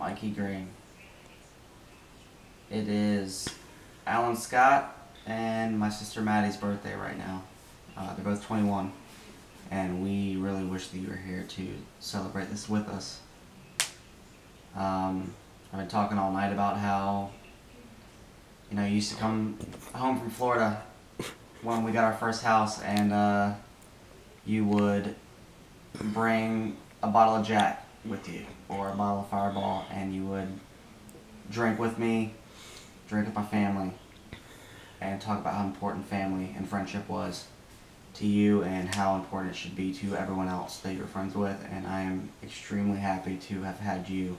Mikey Green. It is Alan Scott and my sister Maddie's birthday right now. Uh, they're both 21, and we really wish that you were here to celebrate this with us. Um, I've been talking all night about how, you know, you used to come home from Florida when we got our first house, and uh, you would bring a bottle of Jack with you or a bottle of Fireball, and you would drink with me, drink with my family, and talk about how important family and friendship was to you and how important it should be to everyone else that you're friends with. And I am extremely happy to have had you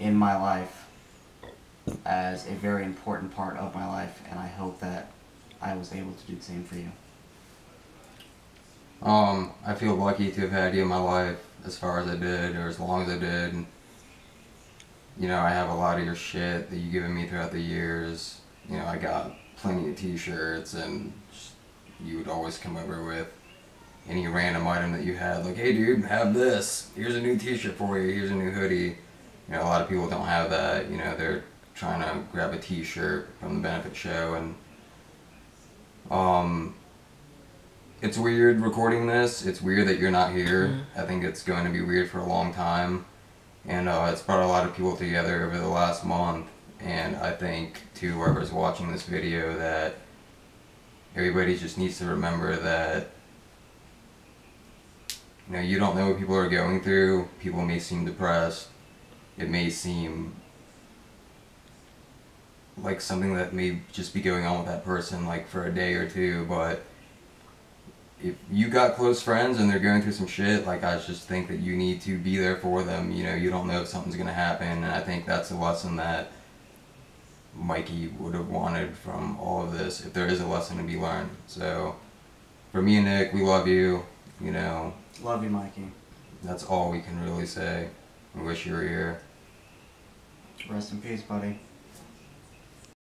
in my life as a very important part of my life, and I hope that I was able to do the same for you. Um, I feel lucky to have had you in my life as far as I did, or as long as I did. You know, I have a lot of your shit that you've given me throughout the years. You know, I got plenty of t-shirts, and you would always come over with any random item that you had. Like, hey dude, have this. Here's a new t-shirt for you. Here's a new hoodie. You know, a lot of people don't have that. You know, they're trying to grab a t-shirt from the benefit show and um it's weird recording this. It's weird that you're not here. Mm-hmm. I think it's going to be weird for a long time. And uh, it's brought a lot of people together over the last month. And I think to whoever's watching this video that everybody just needs to remember that you know you don't know what people are going through. People may seem depressed. It may seem like something that may just be going on with that person like for a day or two, but if you got close friends and they're going through some shit, like I just think that you need to be there for them. You know, you don't know if something's gonna happen, and I think that's a lesson that Mikey would have wanted from all of this, if there is a lesson to be learned. So, for me and Nick, we love you. You know, Love you, Mikey. that's all we can really say. We wish you were here. Rest in peace, buddy.